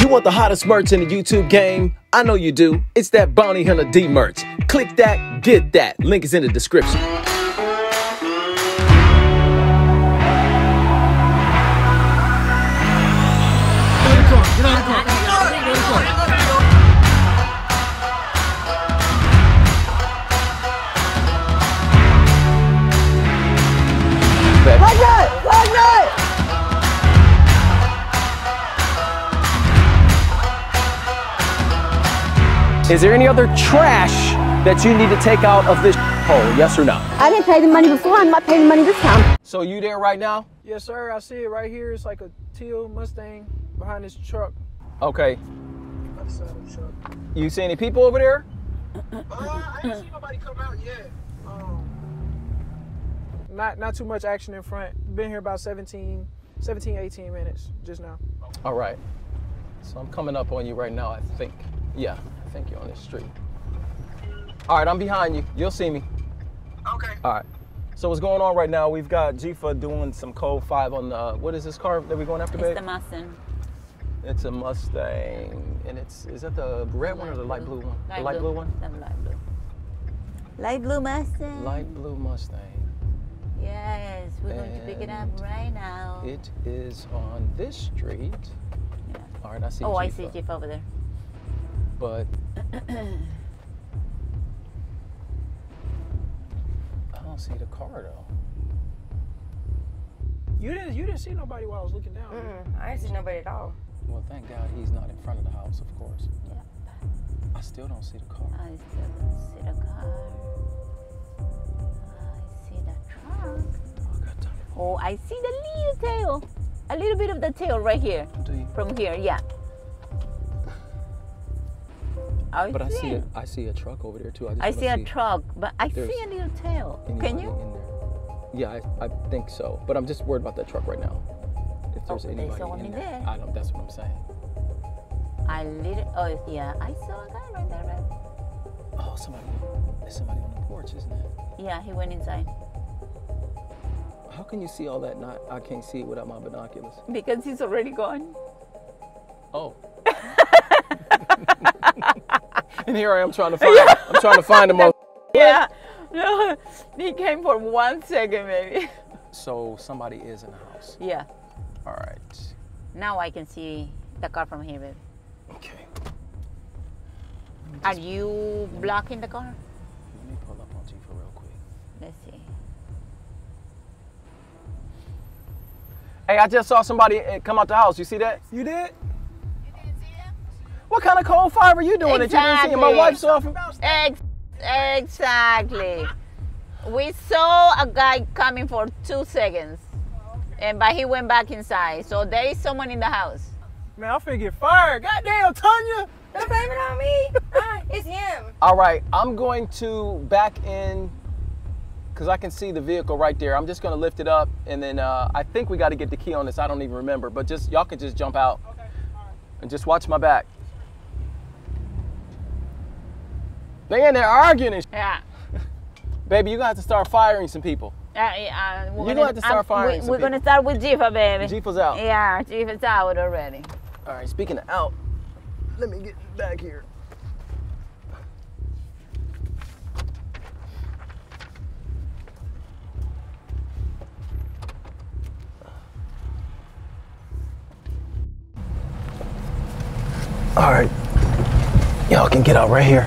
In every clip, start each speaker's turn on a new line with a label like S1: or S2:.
S1: You want the hottest merch in the YouTube game? I know you do. It's that Bounty Hunter D merch. Click that, get that. Link is in the description.
S2: Like that!
S1: Is there any other trash that you need to take out of this hole? Yes or no?
S2: I didn't pay the money before. I'm not paying the money this time.
S1: So you there right now?
S3: Yes, sir. I see it right here. It's like a teal Mustang behind this truck.
S1: Okay.
S3: Other side of the truck.
S1: You see any people over there?
S3: Uh, I didn't see nobody come out yet. Um, not not too much action in front. Been here about 17, 17, 18 minutes just now.
S1: All right. So I'm coming up on you right now, I think. Yeah, I think you're on this street. All right, I'm behind you. You'll see me.
S3: Okay.
S1: All right. So what's going on right now? We've got Jifa doing some code five on the what is this car that we're going after,
S4: It's
S1: babe?
S4: the Mustang.
S1: It's a Mustang, and it's is that the red one or the light blue one? the light blue one.
S4: The light blue. Light blue Mustang.
S1: Light blue Mustang.
S4: Yes, we're going to pick it up right now.
S1: It is on this street.
S4: Yeah.
S1: All right, I see.
S4: oh, I see Jeep over there.
S1: But I don't see the car though.
S3: You didn't you didn't see nobody while I was looking down.
S5: Mm, I didn't see nobody at all.
S1: Well, thank God he's not in front of the house, of course.
S4: Yeah.
S1: I still don't see the car.
S4: I still don't see the car. I see the truck.
S1: Oh, God damn it.
S4: Oh, I see the little tail. A little bit of the tail right here.
S1: Do you?
S4: From here, yeah. I
S1: But I see a, I see a truck over there too. I,
S4: I see a truck, but I
S1: there's
S4: see a little tail. Can you?
S1: In there. Yeah, I, I think so. But I'm just worried about that truck right now. If there's
S4: Oh,
S1: anybody in there.
S4: there.
S1: I don't. That's what I'm saying.
S4: I little. Oh yeah, I saw a guy right there. Right?
S1: Oh, somebody. There's somebody on the porch, isn't it?
S4: Yeah, he went inside
S1: How can you see all that? Not I can't see it without my binoculars.
S4: because he's already gone.
S1: Oh. And here I am trying to find. I'm trying to find him.
S4: Yeah. No, he came for one second maybe.
S1: So somebody is in the house.
S4: Yeah.
S1: All right.
S4: Now I can see the car from here. Baby.
S1: Okay.
S4: Are you blocking the car?
S1: Let me pull up on you for real quick.
S4: Let's see.
S1: Hey, I just saw somebody uh, come out the house. You see that?
S3: You did?
S1: What kind of code five are you doing that you didn't see? My wife's off.
S4: Ex- exactly. We saw a guy coming for two seconds, and but he went back inside. So there is someone in the house.
S3: Man, I'm finna get fired. Goddamn, Tanya.
S5: Don't blame it on me. Ah, it's him.
S1: All right, I'm going to back in because I can see the vehicle right there. I'm just going to lift it up, and then uh, I think we got to get the key on this. I don't even remember, but just y'all can just jump out and just watch my back. They in there arguing and sh-
S4: Yeah.
S1: baby. You got to start firing some people.
S4: Uh, uh, we're
S1: You gonna have to start firing
S4: we,
S1: some
S4: We're gonna start with Jifa, baby.
S1: Jifa's out.
S4: Yeah, Jifa's out already.
S1: All right, speaking of out, let me get back here. All right, y'all can get out right here.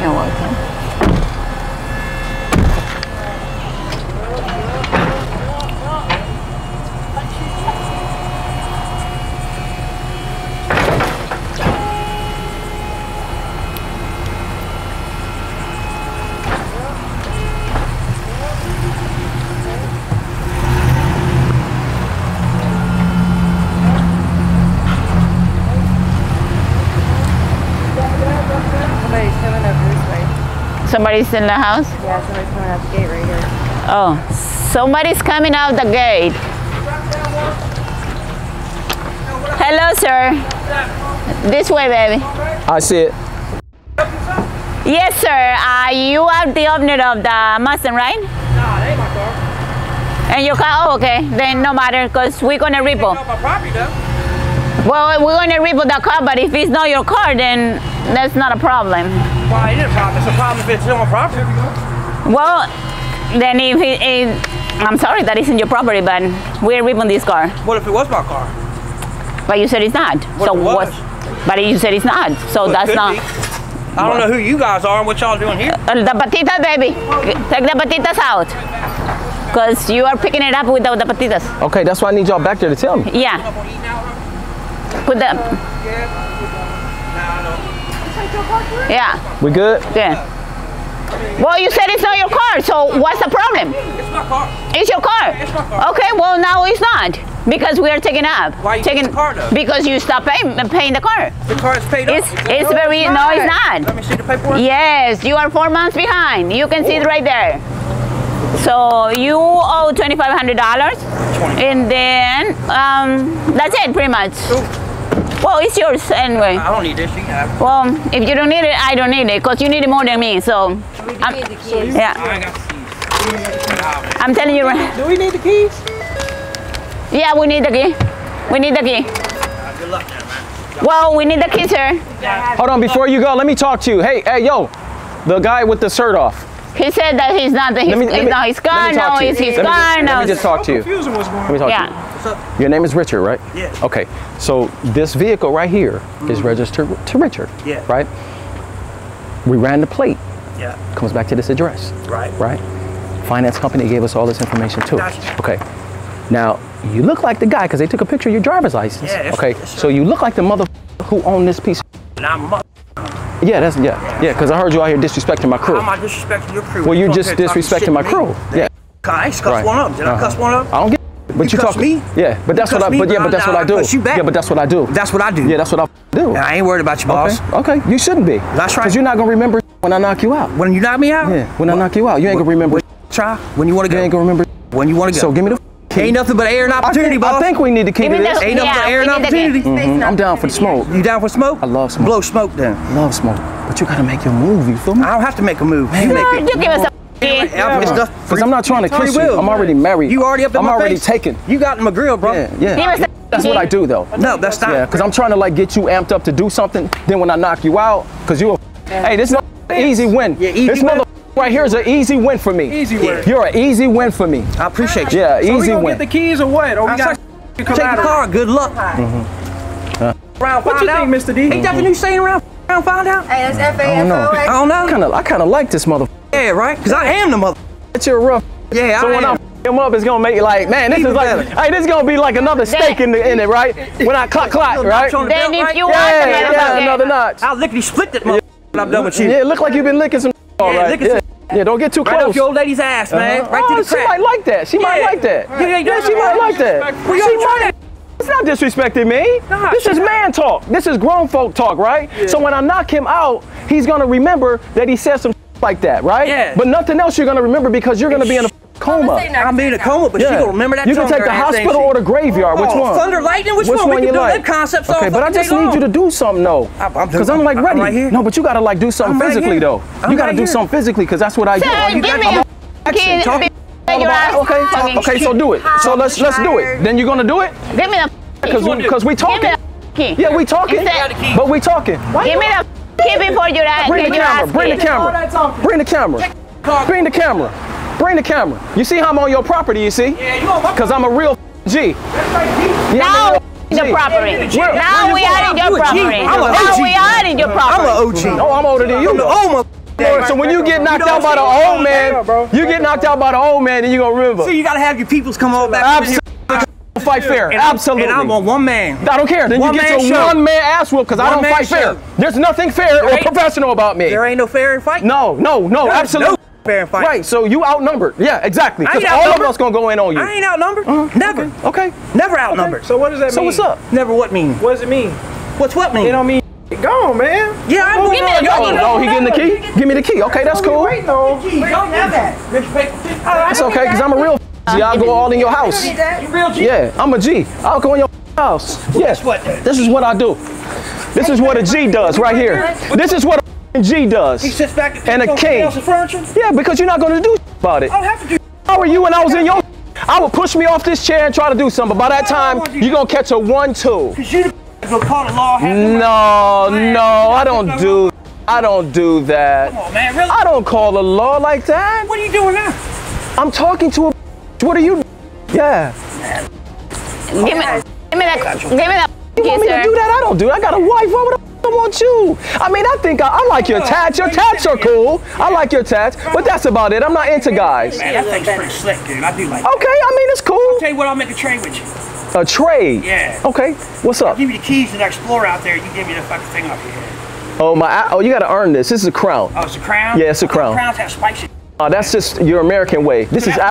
S4: You're welcome.
S5: Somebody's coming up this way.
S4: Somebody's in the house.
S5: Yeah, somebody's coming out the gate right here.
S4: Oh, somebody's coming out the gate. Hello, sir. This way, baby.
S1: I see it.
S4: Yes, sir. Uh, you are the owner of the Mustang, right?
S6: that ain't my car.
S4: And your car, oh, okay. Then no matter, because we're gonna repo.
S6: Not my property though.
S4: Well, we're gonna repo the car, but if it's not your car, then that's not a problem.
S6: Why it is a problem? It's a problem if it's on my property.
S4: Well, then if it, it I'm sorry that isn't your property, but we're repoing this car.
S6: What if it was my car?
S4: But you said it's not.
S6: What
S4: so
S6: if it was?
S4: But you said it's not. So
S6: Well,
S4: that's not.
S6: be. I don't know who you guys are and what y'all are doing here.
S4: Uh, the patitas, baby. Take the patitas out. Because you are picking it up without the patitas.
S1: Okay, that's why I need y'all back there to tell me.
S4: Yeah. Put them. Yeah.
S1: We good?
S4: Good. Well, you said it's not your car, so what's the problem?
S6: It's my car.
S4: It's your car.
S6: It's my car.
S4: Okay, well now it's not because we are taking up.
S6: Why you
S4: taking
S6: taking the car, though?
S4: Because you stopped paying paying the car.
S6: The car is paid
S4: It's
S6: up.
S4: it's very no, it's not.
S6: Let me see the paperwork.
S4: Yes, you are four months behind. You can see it right there. So you owe twenty five hundred dollars, and then um, that's it, pretty much. Well, it's yours anyway.
S6: I don't need this. You have it.
S4: Well, if you don't need it, I don't need it, cause you need it more than me. So, I'm, yeah,
S6: I ain't got the keys.
S4: I'm telling you. right-
S3: Do we need the keys?
S4: Yeah, we need the key. We need the key.
S6: Good luck there, man.
S4: Well, we need the key, sir.
S1: Hold on, before you go, let me talk to you. Hey, hey, yo, the guy with the shirt off.
S4: He said that he's not. He's,
S1: Let me, let
S4: it's
S1: me,
S4: not his
S1: let
S4: car.
S1: me talk
S4: No,
S1: to you.
S4: it's his
S1: let me just,
S4: No.
S1: Let me just talk to you.
S3: Confusing what's going on.
S1: Let me talk to
S4: Yeah.
S1: you.
S6: What's up?
S1: Your name is Richard, right?
S6: Yeah.
S1: Okay, so this vehicle right here is registered to Richard.
S6: Yeah.
S1: Right? We ran the plate.
S6: Yeah.
S1: Comes back to this address.
S6: Right.
S1: Right? Finance company gave us all this information too.
S6: Gotcha.
S1: Okay. Now, you look like the guy because they took a picture of your driver's license.
S6: Yeah, it's-
S1: okay.
S6: it's-
S1: So you look like the mother who owned this piece.
S6: I'm,
S1: Yeah, that's yeah, yeah. Because I heard you out here disrespecting my crew.
S6: I'm not disrespecting your crew.
S1: well, you
S6: come
S1: just disrespecting my crew. Yeah.
S6: I ain't cuss
S1: Right.
S6: one up. Did I
S1: Uh-huh.
S6: cuss one up?
S1: I don't get. But
S6: You
S1: you,
S6: cuss
S1: talk
S6: me?
S1: Yeah, but that's what I. But yeah,
S6: but
S1: but that's what I
S6: I
S1: do.
S6: cuss you back.
S1: Yeah, but that's what I do.
S6: That's what I do.
S1: Yeah, that's what I do.
S6: I ain't worried about you, boss.
S1: Okay, okay. You shouldn't be.
S6: That's right.
S1: Because you're not gonna remember when I knock you out.
S6: When you knock me out,
S1: Yeah, when I knock you out, you ain't gonna remember.
S6: try. When you want to go.
S1: You
S6: go.
S1: ain't gonna remember.
S6: When you want to go.
S1: So give me the. Key.
S6: Ain't nothing but air and
S1: I
S6: opportunity,
S1: think,
S6: boss.
S1: I think we need the key
S4: Give
S1: to
S4: me
S1: this.
S4: the-
S6: Ain't nothing
S4: Yeah,
S6: but air and
S4: need the
S6: opportunity.
S1: Mhm, I'm down for the smoke.
S6: You down for smoke?
S1: I love smoke.
S6: Blow smoke then.
S1: Love smoke. But you gotta make your move. You feel me?
S6: I don't have to make a move. You make
S4: No,
S6: it.
S4: you give us a key.
S6: Yeah, it's the-
S1: Because I'm not trying to
S6: Free
S1: kiss you. I'm already married.
S6: You already up in
S1: I'm
S6: my
S1: already
S6: face?
S1: taken.
S6: You got in my grill, bro.
S1: Yeah, yeah.
S4: Give us a
S1: That's what I do though.
S6: No, that's not.
S1: Yeah, because I'm trying to like get you amped up to do something. Then when I knock you out, because you, a, hey, this is an easy win.
S6: Yeah, easy
S1: this
S6: win.
S1: mother right here is an easy win for me.
S3: Easy win.
S1: You're an easy win for me.
S6: I appreciate you.
S1: Yeah,
S3: So we
S1: easy
S3: gonna
S1: win.
S3: get the keys or what? Or we
S6: I
S3: got
S6: said, Take the car. Good luck. Mm-hmm. Round,
S3: What you
S6: out.
S3: think, Mr. D?
S6: Ain't that the new saying around? Round, find out.
S5: Hey, that's
S1: I don't know.
S6: I don't know.
S1: I kind of, I kind of like this mother.
S6: Yeah, right. Cause I am the mother.
S1: It's your rough.
S6: Yeah,
S1: So
S6: I
S1: when
S6: am.
S1: I f- him up, it's gonna make you like, man, this
S6: Even
S1: is like,
S6: better.
S1: hey, this is gonna be like another steak in, the, in it, right? When I clock, clock, right?
S6: notch
S4: Then
S6: belt,
S4: if
S6: right?
S4: you
S1: Yeah,
S4: want the
S1: yeah,
S4: motherfucker-
S1: another notch.
S6: I'll lickety split that mother when I'm done with you.
S1: Yeah, it look like you've been licking some. All
S6: Yeah,
S1: right.
S6: licking
S1: Yeah.
S6: some-
S1: yeah, don't get too
S6: Right
S1: close.
S6: off your old lady's ass, man.
S1: Uh-huh.
S6: Right
S1: oh,
S6: to the
S1: she might like that. She might like that.
S6: Yeah, yeah,
S1: Yeah, she might like that.
S6: We
S1: She might.
S6: Try
S1: It's not disrespecting me.
S6: Nah,
S1: this is man talk. This is grown folk talk, right? So when I knock him out, he's gonna remember that he said some like that, right?
S6: Yeah.
S1: But nothing else you're gonna remember because you're gonna be in a coma.
S6: I'm in a coma, but she
S1: Yeah.
S6: gonna remember that.
S1: You can take the hospital or the graveyard. Which
S6: oh,
S1: one?
S6: Thunder, lightning. Which,
S1: Which
S6: one?
S1: one
S6: we
S1: you
S6: can do
S1: like?
S6: them concepts all
S1: Okay, but I just need
S6: long.
S1: you to do something though.
S6: I'm- I'm
S1: Because I'm,
S6: doing-
S1: like
S6: I'm
S1: ready.
S6: right here.
S1: No, but you gotta like do something
S6: I'm
S1: physically
S6: here.
S1: though.
S6: I'm
S1: you gotta
S6: right
S1: do something physically because that's what I do.
S4: Sir,
S1: you
S4: give
S1: got-
S4: me
S1: I'm
S4: a key.
S1: talk-
S4: Be-
S1: all
S4: your
S1: about-
S4: ass
S1: okay,
S4: fucking
S1: okay, so do it. So let's let's do it. Then you're gonna do it
S4: Give me the
S1: because we, because we
S4: Give
S1: talking.
S4: key.
S1: Yeah, we talking.
S4: He said-
S1: But we talking.
S4: Give me the key before you ass.
S1: Bring the
S4: your
S1: camera. Bring the camera. Bring the camera. Bring the camera. Bring the camera. You see how I'm on your property? You see?
S6: Yeah, you on my
S1: Because I'm a real G. Yeah, I'm
S4: Now the property. Now we are in your property. Now we are in your property.
S6: I'm
S4: property.
S6: an OG.
S1: Oh, I'm older than you.
S6: I'm the
S1: though.
S6: old mother.
S1: So when you get knocked
S6: You know
S1: out by the old man,
S3: bro.
S1: you get knocked out by the old man, then you gonna remember.
S6: So you gotta have your peoples come all back.
S1: Absolutely. Fight fair.
S6: And
S1: Absolutely.
S6: And I'm on one man.
S1: I don't care. Then
S6: One
S1: you get your
S6: show.
S1: one man ass whoop because I don't
S6: man
S1: fight fair. There's nothing fair or professional about me.
S6: There ain't no fair in fight.
S1: No, no, no,
S6: There's
S1: absolutely.
S6: No fair in fight.
S1: Right, so you outnumbered. Yeah, exactly.
S6: I
S1: Because
S6: ain't
S1: all of
S6: outnumbered.
S1: us gonna go in on you.
S6: I ain't outnumbered. Uh-huh, Never.
S1: Okay.
S6: Never outnumbered.
S3: So what does that
S1: So
S3: mean?
S1: So what's up?
S6: Never what mean?
S3: What does it mean?
S6: What's what mean?
S3: It don't mean gone, man.
S6: yeah, I'm
S4: Give me
S6: going
S4: the
S6: on.
S4: key.
S1: Oh, he getting the key? Give me the key. Okay, that's cool.
S3: Wait, no.
S6: G, don't have that.
S1: That's okay, because I'm a real G. I'll go all in your house.
S6: You real G.
S1: Yeah, I'm a G. I'll go in your house. Yeah.
S6: Guess what?
S1: This is what I do. This is what a G does right here. This is what a G does.
S6: He
S1: does.
S6: sits back
S1: And a king. Yeah, because you're not gonna do about it.
S6: I don't have to do.
S1: Oh, I were you and I was in your, I would push me off this chair and try to do something. But by that time, you're gonna catch a one-two.
S6: Cause the gonna call the law. have
S1: No,
S6: Man,
S1: no, I don't do, I don't do
S6: Come
S1: that.
S6: on, man. Really?
S1: I don't call the law like that.
S6: What are you doing now?
S1: I'm talking to a. What are you? Yeah.
S4: Give me, give me that. Give me that.
S1: You want me to do that? I don't do that. I got a wife. Why would I? I want you. I mean, I think I, I like your tats. Your tats are cool. I like your tats, but that's about it. I'm not into guys. Okay,
S6: Man, that thing's pretty slick, dude. I do like.
S1: Okay, I mean it's cool.
S6: Tell you what, I'll make a trade with you.
S1: A trade.
S6: Yeah.
S1: Okay. What's up?
S6: Give me the keys to the Explorer out there. You give me the fucking thing up here.
S1: Oh my. Oh, you got to earn this. This is a crown.
S6: Oh, it's a crown.
S1: Yeah, it's a
S6: I thought
S1: crown.
S6: Crowns have spicy
S1: Uh, that's just your American way. This is. Af-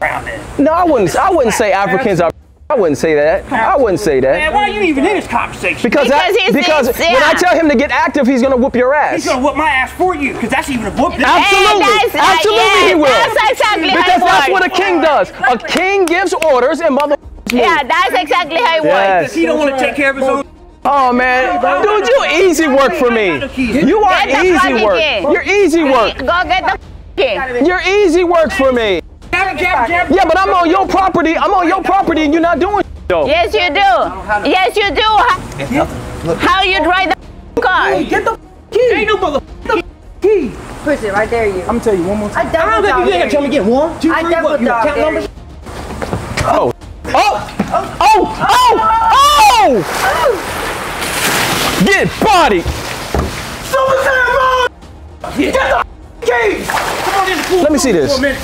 S6: crown then.
S1: No, I wouldn't. I wouldn't say Africans are. I wouldn't say that. I wouldn't say
S6: Man,
S1: that.
S6: why are you even in this conversation?
S1: Because that,
S4: Because he's-
S1: because
S4: he's-
S1: when I tell him to get active, he's gonna whoop your ass.
S6: He's gonna whoop my ass for you, because that's even a whoop.
S1: Absolutely.
S4: Hey, that's right,
S1: Absolutely
S4: yes,
S1: he will.
S4: That's exactly
S1: Because
S4: it
S1: that's what a king does. A king gives orders and mother.
S4: Yeah, that's exactly how it works.
S1: Yes.
S6: He don't want to take care of his own.
S1: Oh man, dude, you easy work for me. You are
S4: Get the
S1: easy work.
S4: key.
S1: You're easy work.
S4: Go get the key.
S1: You're easy work for me. Yeah, but I'm on your property. I'm on your property, and you're not doing though.
S4: Yes, you do. Yes, you do. How, how you drive the car?
S6: Get the key. Ain't no mother key.
S5: Push it right there, you.
S3: I'm gonna tell you one more time.
S5: I double
S6: How
S5: dog
S6: you
S5: dare
S6: gonna tell me again? One, two,
S5: I
S6: three,
S5: double
S6: what? You count numbers?
S1: Oh, oh, oh, oh, oh! Get body.
S6: Super Saiyan Get the key. Come on in the.
S1: Let me see this.
S6: For a minute.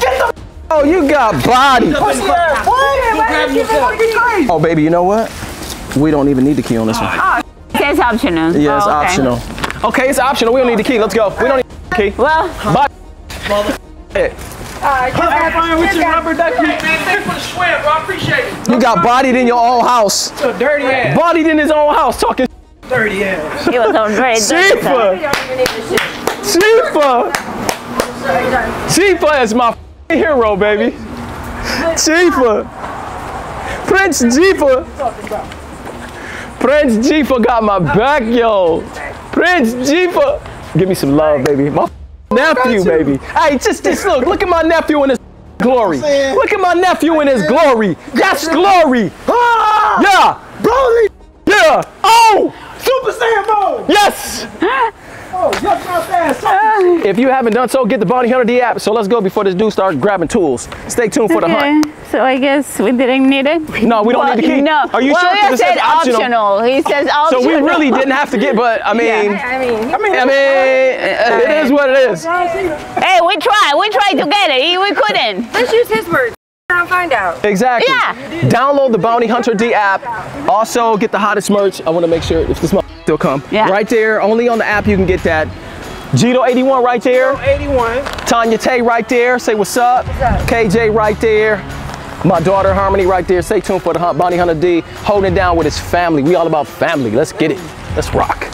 S6: Get the
S1: Oh, you got body.
S6: What?
S1: Oh, baby, you know what? We don't even need the key on this one.
S4: It's optional.
S1: Yeah, it's
S4: Oh, okay.
S1: optional. Okay, it's optional. We don't need the key. Let's go. We don't need the key.
S4: Well,
S1: Body. Yeah.
S3: Fine with your rubber ducky.
S6: Man, thanks for the swim, bro. I appreciate it.
S1: You got bodied in your own house.
S3: So dirty ass.
S1: Bodied in his own house talking
S6: Dirty ass.
S4: it was on already
S1: Chifa. Chifa. Chifa is my hero, baby. Chifa. Prince Jifa. Prince Jifa got my back, yo. Prince Jifa. Give me some love, baby. My f***ing nephew, baby. Hey, just, just look. Look at my nephew in his glory. Look at my nephew in his glory. That's glory. Ah! Yeah. Broly. Yeah. Oh.
S6: Super Saiyan mode.
S1: Yes.
S3: Oh, yuck my fast.
S1: If you haven't done so, get the Bounty Hunter D app. So let's go before this dude starts grabbing tools. Stay tuned for the hunt.
S4: Okay, so I guess we didn't need it.
S1: No, we don't
S4: well,
S1: need the key.
S4: No.
S1: Are you
S4: well,
S1: sure? 'Cause
S4: He
S1: it
S4: said
S1: optional.
S4: optional. He says optional.
S1: So we really didn't have to get, but I mean,
S5: I mean,
S1: I mean, it is what it is.
S4: Hey, we tried. We tried to get it. We couldn't.
S5: let's use his words. I'll find out.
S1: Exactly.
S4: Yeah.
S1: Download the Bounty Hunter D app. Also, get the hottest merch. I want to make sure if this mother still come.
S4: Yeah.
S1: Right there, only on the app you can get that. Gito81 right there.
S3: 81.
S1: Tanya Tay right there. Say what's up. what's up. KJ right there. My daughter Harmony right there. Stay tuned for the Hunt. Bounty Hunter D holding it down with his family. We all about family. Let's get it. Let's rock.